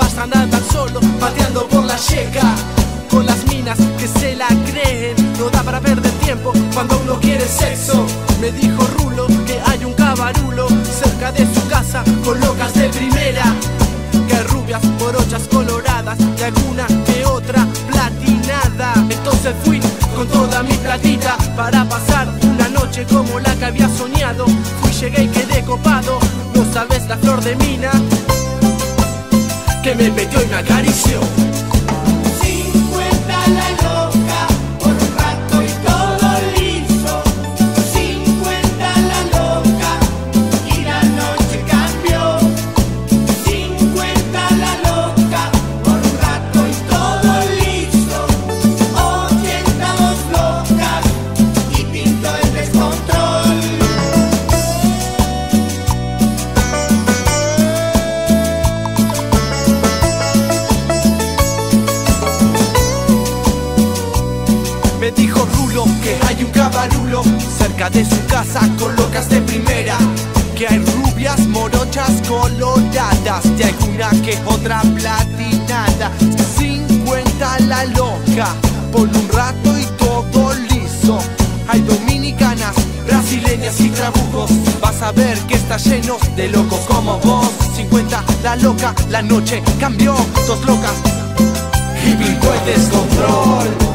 andar tan solo, pateando por la yeca. Con las minas que se la creen, no da para perder tiempo cuando uno quiere sexo. Me dijo Rulo que hay un cabarulo cerca de su casa con locas de primera. Que rubias, morochas coloradas y alguna que otra platinada. Entonces fui con toda mi platita para pasar una noche como la que había soñado. Fui, llegué y quedé copado. No sabes la flor de mina me metió y me acarició. 50 la Me dijo Rulo que hay un cabarulo cerca de su casa con locas de primera. Que hay rubias, morochas, coloradas y alguna que otra platinada. 50 la loca, por un rato y todo liso. Hay dominicanas, brasileñas y trabujos. Vas a ver que está lleno de locos como vos. 50 la loca, la noche cambió. Dos locas y el descontrol.